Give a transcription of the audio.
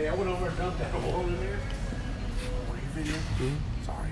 Hey, I went over and dumped that hole in there. Were you video? Sorry.